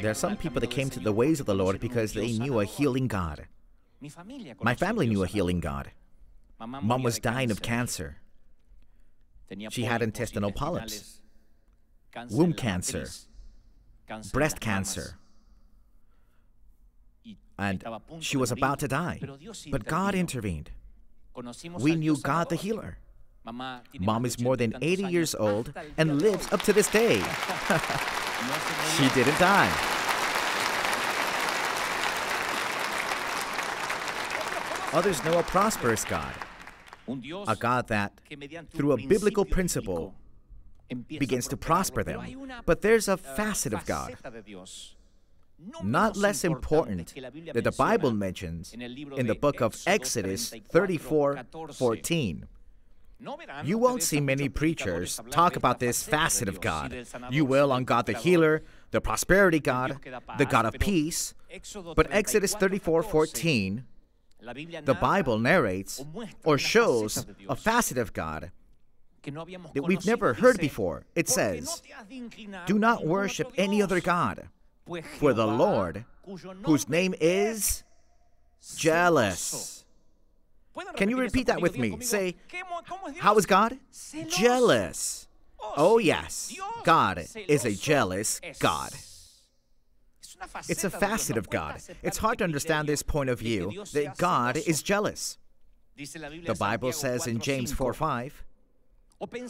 There are some people that came to the ways of the Lord because they knew a healing God. My family knew a healing God. Mom was dying of cancer. She had intestinal polyps, womb cancer, breast cancer, and she was about to die. But God intervened. We knew God the healer. Mom is more than 80 years old and lives up to this day. she didn't die. Others know a prosperous God, a God that, through a biblical principle, begins to prosper them. But there's a facet of God, not less important, that the Bible mentions in the book of Exodus 34 14. You won't see many preachers talk about this facet of God. You will on God the healer, the prosperity God, the God of peace. But Exodus 34 14, the Bible narrates or shows a facet of God that we've never heard before. It says, Do not worship any other God, for the Lord, whose name is jealous. Can you repeat that with me? Say, How is God? Jealous. Oh, oh yes, God is a jealous God. It's a facet of God. It's hard to understand this point of view that God is jealous. The Bible says in James 4 5,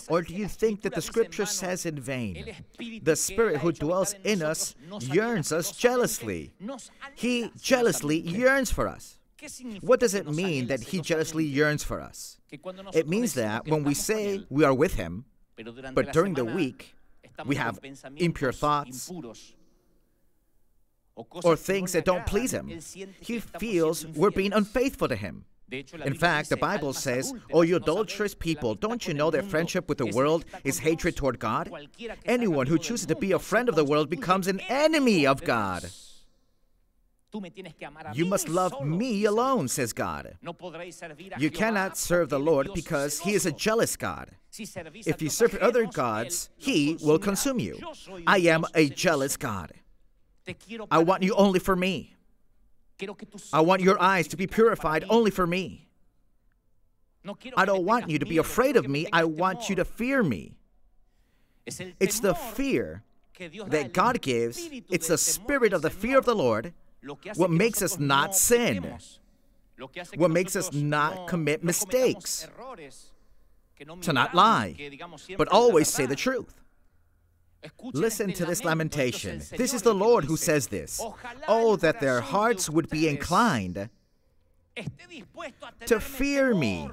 or do you think that the scripture says in vain, the Spirit who dwells in us yearns us jealously? He jealously yearns for us. What does it mean that He jealously yearns for us? It means that when we say we are with Him, but during the week we have impure thoughts or things that don't please Him, He feels we're being unfaithful to Him. In fact, the Bible says, Oh, you adulterous people, don't you know that friendship with the world is hatred toward God? Anyone who chooses to be a friend of the world becomes an enemy of God. You must love me alone, says God. You cannot serve the Lord because He is a jealous God. If you serve other gods, He will consume you. I am a jealous God. I want you only for me. I want your eyes to be purified only for me. I don't want you to be afraid of me. I want you to fear me. It's the fear that God gives, it's the spirit of the fear of the Lord what makes us not sin, what makes us not commit mistakes, to not lie, but always say the truth. Listen to this lamentation. This is the Lord who says this. Oh, that their hearts would be inclined to fear me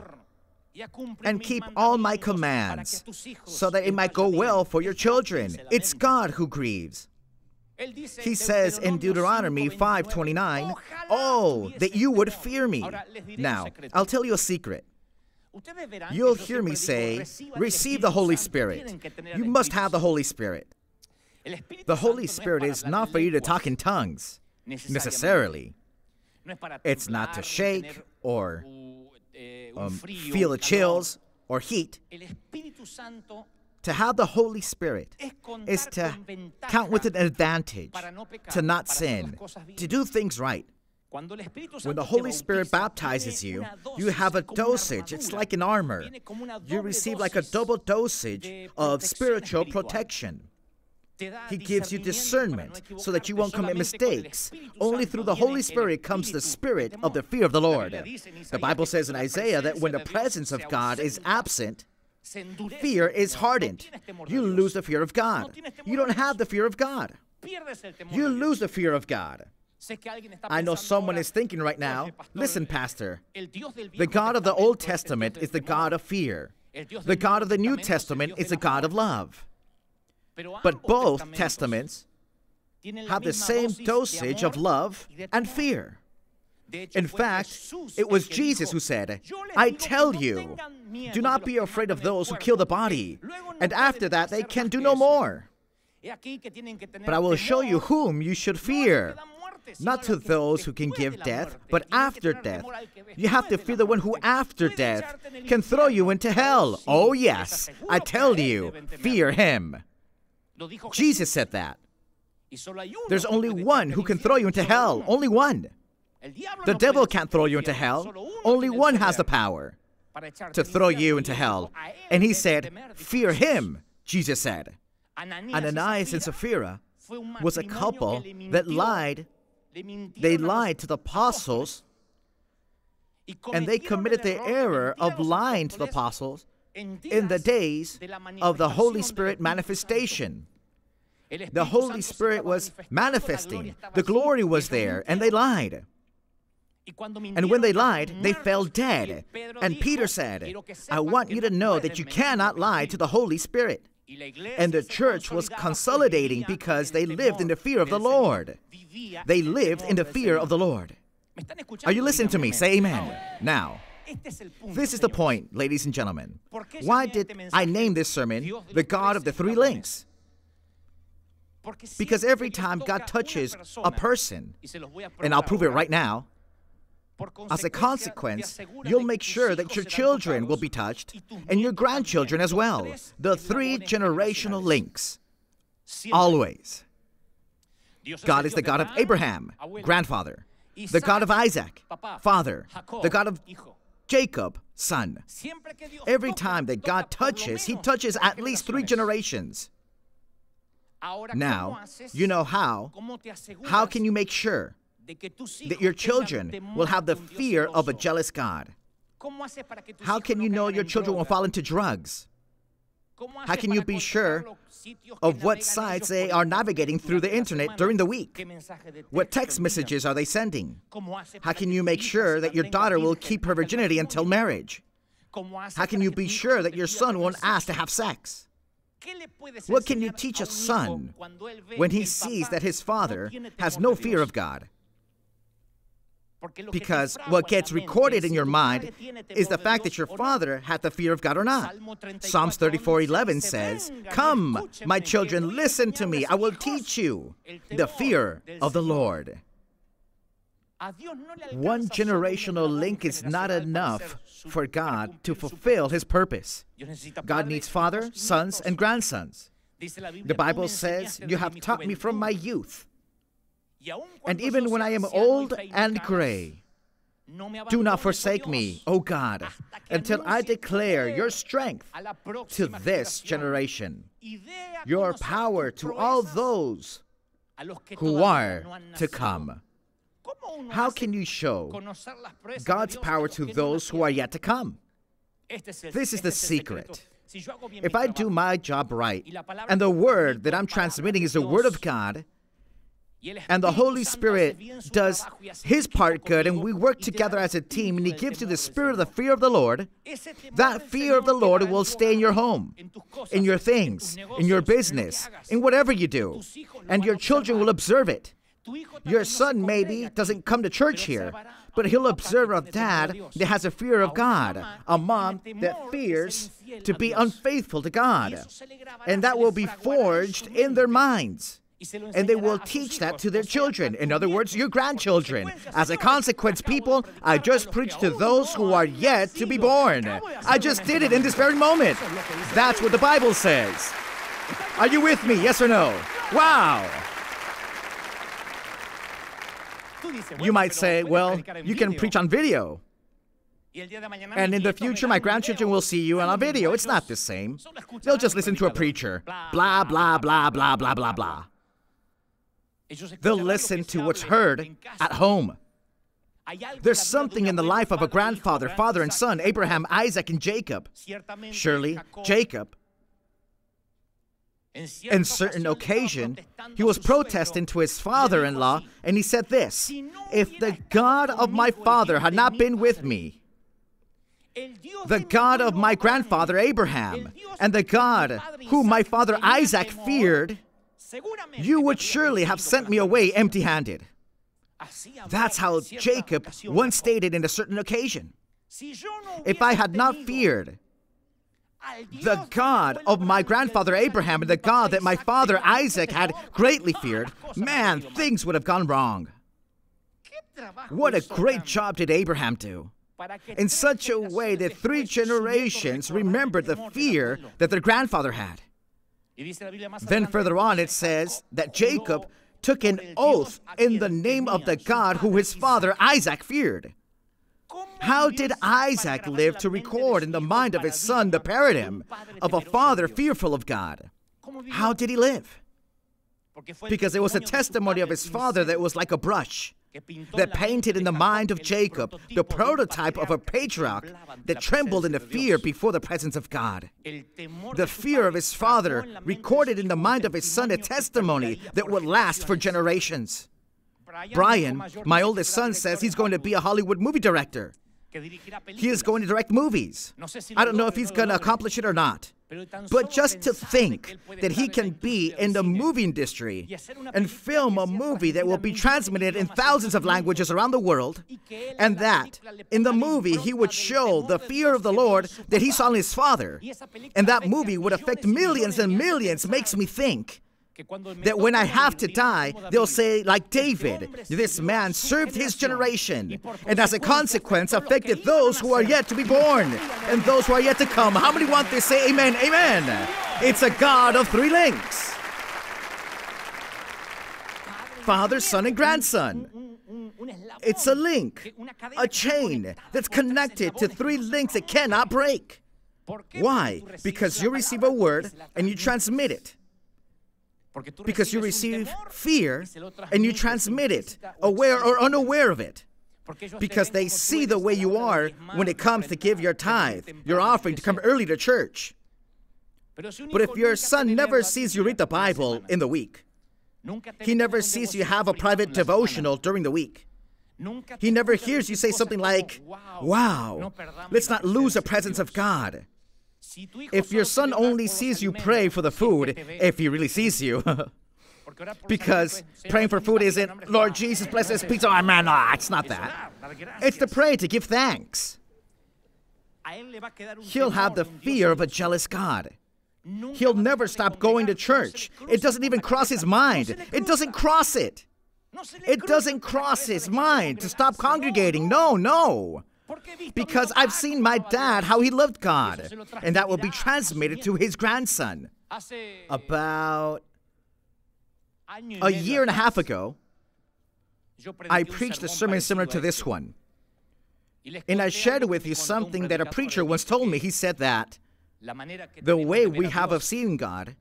and keep all my commands so that it might go well for your children. It's God who grieves. He says in Deuteronomy 5:29, "Oh, that you would fear me." Now, I'll tell you a secret. You'll hear me say, receive the Holy Spirit. You must have the Holy Spirit. The Holy Spirit is not for you to talk in tongues, necessarily. It's not to shake or um, feel the chills or heat. To have the Holy Spirit is to count with an advantage, to not sin, to do things right. When the Holy Spirit baptizes you, you have a dosage. It's like an armor. You receive like a double dosage of spiritual protection. He gives you discernment so that you won't commit mistakes. Only through the Holy Spirit comes the spirit of the fear of the Lord. The Bible says in Isaiah that when the presence of God is absent, fear is hardened. You lose the fear of God. You don't have the fear of God. You lose the fear of God. I know someone is thinking right now, listen, Pastor, the God of the Old Testament is the God of fear. The God of the New Testament is the God of love. But both testaments have the same dosage of love and fear. In fact, it was Jesus who said, I tell you, do not be afraid of those who kill the body, and after that they can do no more. But I will show you whom you should fear not to those who can give death, but after death. You have to fear the one who, after death, can throw you into hell. Oh, yes, I tell you, fear him. Jesus said that. There's only one who can throw you into hell. Only one. The devil can't throw you into hell. Only one has the power to throw you into hell. And he said, Fear him, Jesus said. Ananias and Sapphira was a couple that lied. They lied to the apostles and they committed the error of lying to the apostles in the days of the Holy Spirit manifestation. The Holy Spirit was manifesting, the glory was there, and they lied. And when they lied, they fell dead. And Peter said, I want you to know that you cannot lie to the Holy Spirit. And the church was consolidating because they lived in the fear of the Lord. They lived in the fear of the Lord. Are you listening to me? Say amen. Now, this is the point, ladies and gentlemen. Why did I name this sermon The God of the Three Links? Because every time God touches a person, and I'll prove it right now, as a consequence, you'll make sure that your children will be touched and your grandchildren as well. The three generational links. Always. God is the God of Abraham, grandfather the God of Isaac, father, the God of Jacob, son. Every time that God touches, He touches at least three generations. Now, you know how. How can you make sure that your children will have the fear of a jealous God? How can you know your children will fall into drugs? How can you be sure of what sites they are navigating through the internet during the week? What text messages are they sending? How can you make sure that your daughter will keep her virginity until marriage? How can you be sure that your son won't ask to have sex? What can you teach a son when he sees that his father has no fear of God? Because what gets recorded in your mind is the fact that your father had the fear of God or not. Psalms 34:11 says, "Come, my children, listen to me. I will teach you the fear of the Lord." One generational link is not enough for God to fulfill his purpose. God needs father, sons, and grandsons. The Bible says, "You have taught me from my youth." And even when I am old and gray, do not forsake me, O God, until I declare your strength to this generation, your power to all those who are to come. How can you show God's power to those who are yet to come? This is the secret. If I do my job right, and the word that I'm transmitting is the word of God, and the Holy Spirit does His part good, and we work together as a team, and He gives you the spirit of the fear of the Lord. That fear of the Lord will stay in your home, in your things, in your business, in whatever you do, and your children will observe it. Your son maybe doesn't come to church here, but he'll observe a dad that has a fear of God, a mom that fears to be unfaithful to God, and that will be forged in their minds and they will teach that to their children. In other words, your grandchildren. As a consequence, people, I just preached to those who are yet to be born. I just did it in this very moment. That's what the Bible says. Are you with me? Yes or no? Wow. You might say, well, you can preach on video. And in the future, my grandchildren will see you on a video. It's not the same. They'll just listen to a preacher. Blah, blah, blah, blah, blah, blah, blah. They'll listen to what's heard at home. There's something in the life of a grandfather, father, and son, Abraham, Isaac, and Jacob. Surely, Jacob, in certain occasion, he was protesting to his father in law, and he said this If the God of my father had not been with me, the God of my grandfather Abraham, and the God whom my father Isaac feared, you would surely have sent me away empty handed. That's how Jacob once stated in a certain occasion. If I had not feared the God of my grandfather Abraham and the God that my father Isaac had greatly feared, man, things would have gone wrong. What a great job did Abraham do! In such a way that three generations remembered the fear that their grandfather had. Then further on it says that Jacob took an oath in the name of the God who his father Isaac feared. How did Isaac live to record in the mind of his son the paradigm of a father fearful of God? How did he live? Because it was a testimony of his father that was like a brush that painted in the mind of Jacob the prototype of a patriarch that trembled in the fear before the presence of God. The fear of his father recorded in the mind of his son a testimony that would last for generations. Brian, my oldest son, says he's going to be a Hollywood movie director. He is going to direct movies. I don't know if he's going to accomplish it or not. But just to think that he can be in the movie industry and film a movie that will be transmitted in thousands of languages around the world, and that in the movie he would show the fear of the Lord that he saw in his father, and that movie would affect millions and millions, makes me think that when I have to die, they'll say, like David, this man served his generation, and as a consequence, affected those who are yet to be born and those who are yet to come. How many want this? Say amen, amen. It's a God of three links Father, Son, and grandson. It's a link, a chain that's connected to three links that cannot break. Why? Because you receive a word and you transmit it because you receive fear and you transmit it, aware or unaware of it. Because they see the way you are when it comes to give your tithe, your offering, to come early to church. But if your son never sees you read the Bible in the week, he never sees you have a private devotional during the week. He never hears you say something like, Wow, let's not lose the presence of God. If your son only sees you pray for the food, if he really sees you, because praying for food isn't, Lord Jesus, bless this pizza. Oh, man, no, it's not that. It's to pray, to give thanks. He'll have the fear of a jealous God. He'll never stop going to church. It doesn't even cross his mind. It doesn't cross it. It doesn't cross his mind to stop congregating. No, no. Because I've seen my dad, how he loved God, and that will be transmitted to his grandson. About a year and a half ago, I preached a sermon similar to this one. And I shared with you something that a preacher once told me. He said that the way we have of seeing God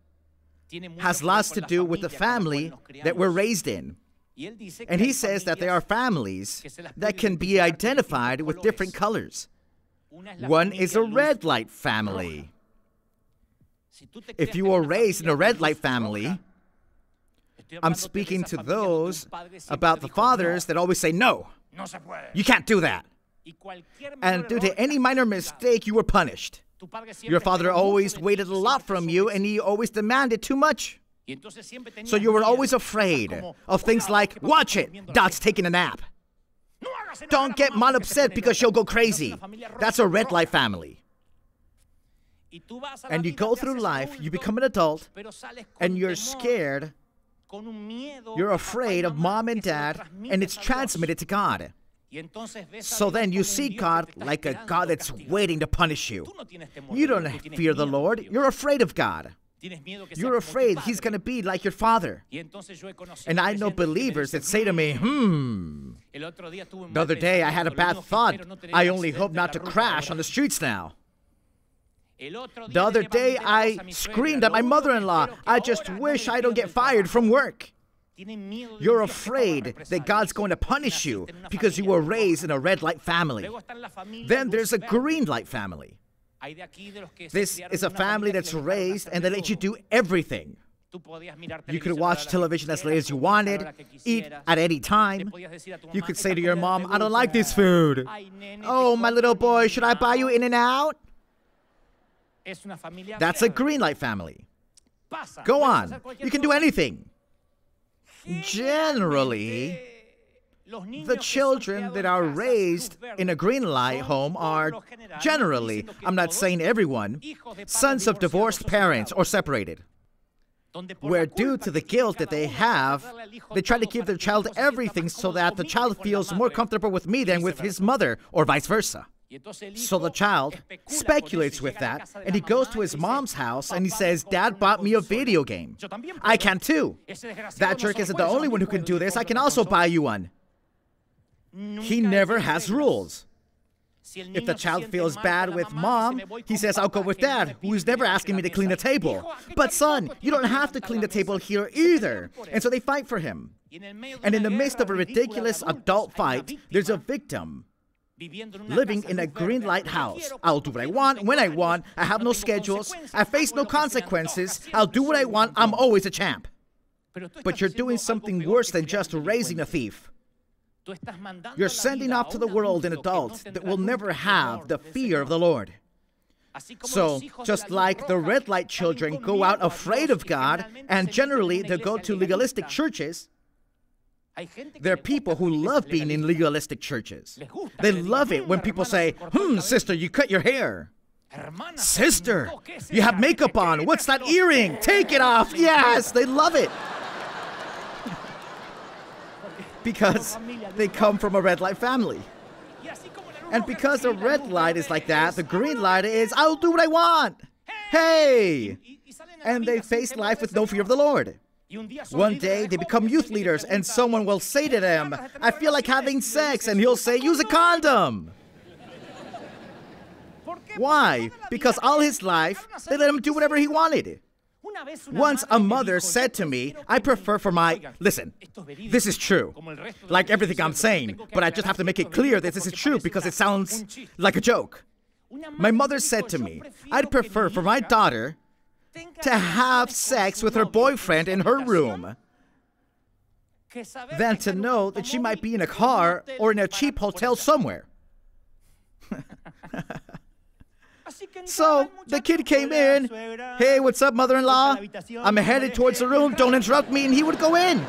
has lots to do with the family that we're raised in. And he says that there are families that can be identified with different colors. One is a red light family. If you were raised in a red light family, I'm speaking to those about the fathers that always say, No, you can't do that. And due to any minor mistake, you were punished. Your father always waited a lot from you and he always demanded too much. So you were always afraid of things like, watch it, Dot's taking a nap. Don't get mom upset because she'll go crazy. That's a red light family. And you go through life, you become an adult, and you're scared, you're afraid of mom and dad, and it's transmitted to God. So then you see God like a God that's waiting to punish you. You don't fear the Lord, you're afraid of God. You're afraid he's going to be like your father. And I know believers that say to me, hmm. The other day I had a bad thought. I only hope not to crash on the streets now. The other day I screamed at my mother in law. I just wish I don't get fired from work. You're afraid that God's going to punish you because you were raised in a red light family. Then there's a green light family. This is a family that's raised and they let you do everything. You could watch television as late as you wanted, eat at any time. You could say to your mom, I don't like this food. Oh, my little boy, should I buy you In-N-Out? That's a green light family. Go on. You can do anything. Generally, the children that are raised in a green light home are generally, I'm not saying everyone, sons of divorced parents or separated. Where, due to the guilt that they have, they try to give their child everything so that the child feels more comfortable with me than with his mother, or vice versa. So the child speculates with that, and he goes to his mom's house and he says, Dad bought me a video game. I can too. That jerk isn't the only one who can do this. I can also buy you one. He never has rules. If the child feels bad with mom, he says, I'll go with dad, who's never asking me to clean the table. But son, you don't have to clean the table here either. And so they fight for him. And in the midst of a ridiculous adult fight, there's a victim living in a green light house. I'll do what I want, when I want. I have no schedules. I face no consequences. I'll do what I want. I'm always a champ. But you're doing something worse than just raising a thief. You're sending off to the world an adult that will never have the fear of the Lord. So, just like the red light children go out afraid of God, and generally they go to legalistic churches, there are people who love being in legalistic churches. They love it when people say, Hmm, sister, you cut your hair. Sister, you have makeup on. What's that earring? Take it off. Yes, they love it. Because they come from a red light family. And because the red light is like that, the green light is, I'll do what I want. Hey! And they face life with no fear of the Lord. One day they become youth leaders, and someone will say to them, I feel like having sex, and he'll say, Use a condom. Why? Because all his life, they let him do whatever he wanted. Once a mother said to me, I prefer for my. Listen, this is true. Like everything I'm saying, but I just have to make it clear that this is true because it sounds like a joke. My mother said to me, I'd prefer for my daughter to have sex with her boyfriend in her room than to know that she might be in a car or in a cheap hotel somewhere. So the kid came in. Hey, what's up, mother in law? I'm headed towards the room. Don't interrupt me. And he would go in.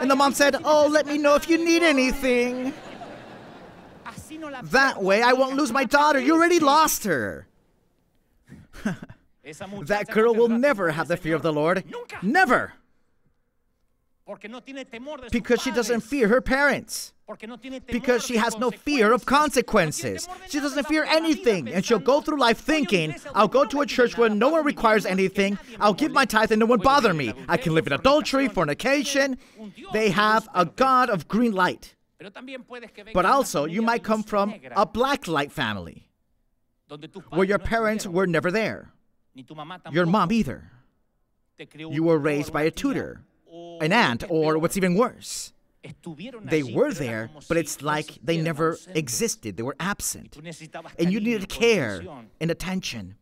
And the mom said, Oh, let me know if you need anything. That way I won't lose my daughter. You already lost her. that girl will never have the fear of the Lord. Never. Because she doesn't fear her parents. Because she has no fear of consequences. She doesn't fear anything. And she'll go through life thinking, I'll go to a church where no one requires anything. I'll give my tithe and no one bother me. I can live in adultery, fornication. They have a God of green light. But also, you might come from a black light family where your parents were never there. Your mom either. You were raised by a tutor, an aunt, or what's even worse. They were there, but it's like they never existed. They were absent. And you needed care and attention.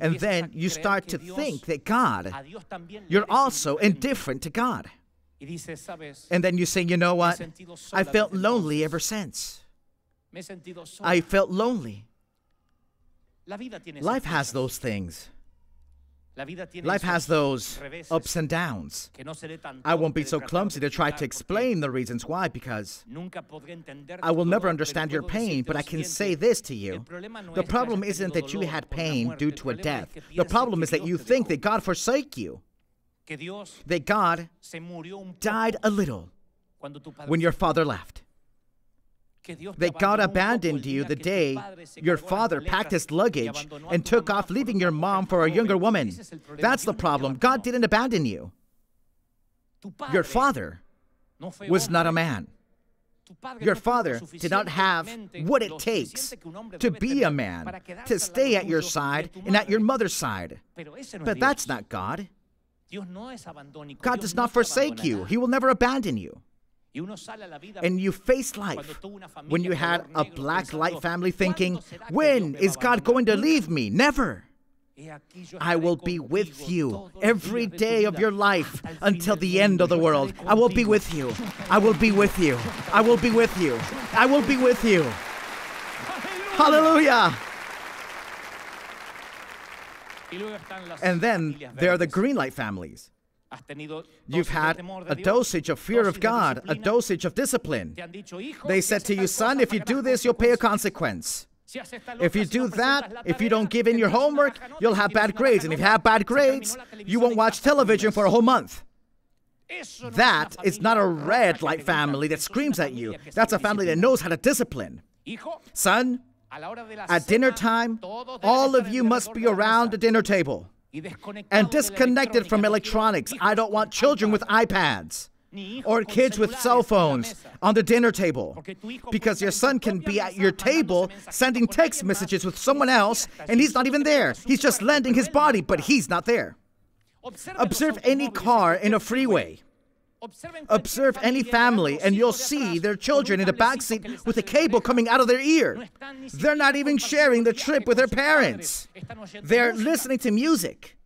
And then you start to think that God, you're also indifferent to God. And then you say, you know what? I felt lonely ever since. I felt lonely. Life has those things. Life has those ups and downs. I won't be so clumsy to try to explain the reasons why because I will never understand your pain, but I can say this to you. The problem isn't that you had pain due to a death. The problem is that you think that God forsake you, that God died a little when your father left that God abandoned you the day your father packed his luggage and took off, leaving your mom for a younger woman. That's the problem. God didn't abandon you. Your father was not a man. Your father did not have what it takes to be a man, to stay at your side and at your mother's side. But that's not God. God does not forsake you, He will never abandon you. And you face life when you had a black light family thinking, when is God going to leave me? Never. I will be with you every day of your life until the end of the world. I will be with you. I will be with you. I will be with you. I will be with you. Hallelujah. And then there are the green light families. You've had a dosage of fear of God, a dosage of discipline. They said to you, son, if you do this, you'll pay a consequence. If you do that, if you don't give in your homework, you'll have bad grades. And if you have bad grades, you won't watch television for a whole month. That is not a red light family that screams at you. That's a family that knows how to discipline. Son, at dinner time, all of you must be around the dinner table and disconnected from electronics. I don't want children with iPads or kids with cell phones on the dinner table because your son can be at your table sending text messages with someone else and he's not even there. He's just lending his body, but he's not there. Observe any car in a freeway. Observe any family, and you'll see their children in the back seat with a cable coming out of their ear. They're not even sharing the trip with their parents, they're listening to music.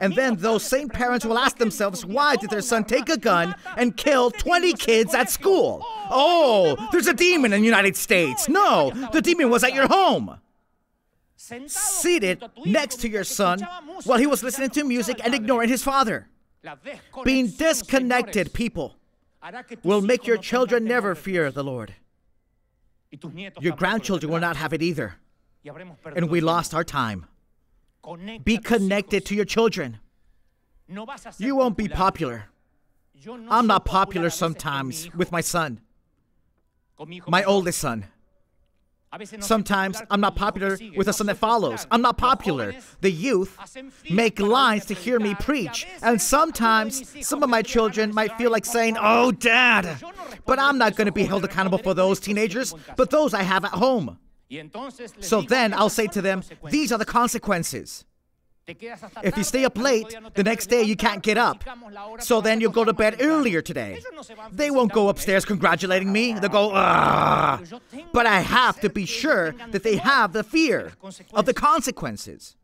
And then those same parents will ask themselves, why did their son take a gun and kill 20 kids at school? Oh, oh, there's a demon in the United States. No, the demon was at your home. Seated next to your son while he was listening to music and ignoring his father. Being disconnected, people, will make your children never fear the Lord. Your grandchildren will not have it either. And we lost our time. Be connected to your children. You won't be popular. I'm not popular sometimes with my son, my oldest son. Sometimes I'm not popular with the son that follows. I'm not popular. The youth make lines to hear me preach. And sometimes some of my children might feel like saying, Oh, dad. But I'm not going to be held accountable for those teenagers, but those I have at home. So then I'll say to them, These are the consequences. If you stay up late, the next day you can't get up. So then you'll go to bed earlier today. They won't go upstairs congratulating me. They'll go, ah. But I have to be sure that they have the fear of the consequences.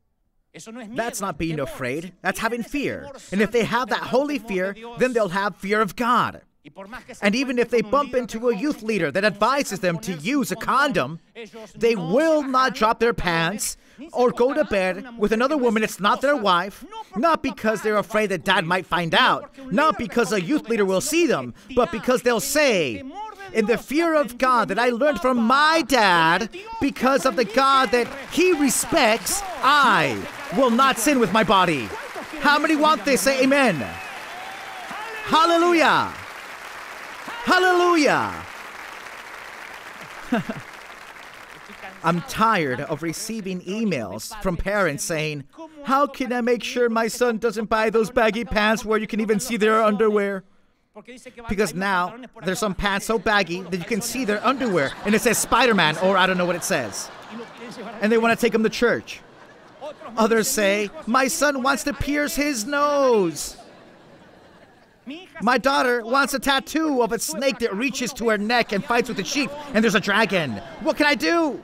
That's not being afraid, that's having fear. And if they have that holy fear, then they'll have fear of God. And even if they bump into a youth leader that advises them to use a condom, they will not drop their pants or go to bed with another woman that's not their wife, not because they're afraid that dad might find out, not because a youth leader will see them, but because they'll say, in the fear of God that I learned from my dad, because of the God that he respects, I will not sin with my body. How many want this? Say amen. Hallelujah. Hallelujah. I'm tired of receiving emails from parents saying, How can I make sure my son doesn't buy those baggy pants where you can even see their underwear? Because now there's some pants so baggy that you can see their underwear and it says Spider Man or I don't know what it says. And they want to take him to church. Others say, My son wants to pierce his nose. My daughter wants a tattoo of a snake that reaches to her neck and fights with a sheep, and there's a dragon. What can I do?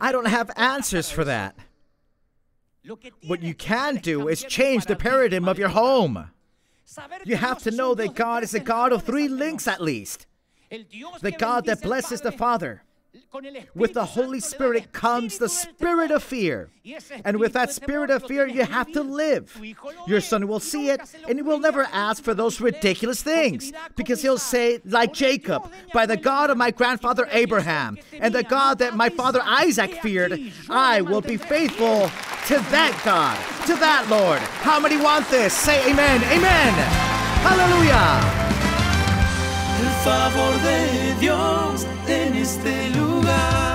I don't have answers for that. What you can do is change the paradigm of your home. You have to know that God is a God of three links at least. The God that blesses the Father, with the Holy Spirit comes the spirit of fear. And with that spirit of fear, you have to live. Your son will see it, and he will never ask for those ridiculous things. Because he'll say, like Jacob, by the God of my grandfather Abraham, and the God that my father Isaac feared, I will be faithful to that God, to that Lord. How many want this? Say amen. Amen. Hallelujah. Favor de Dios en este lugar.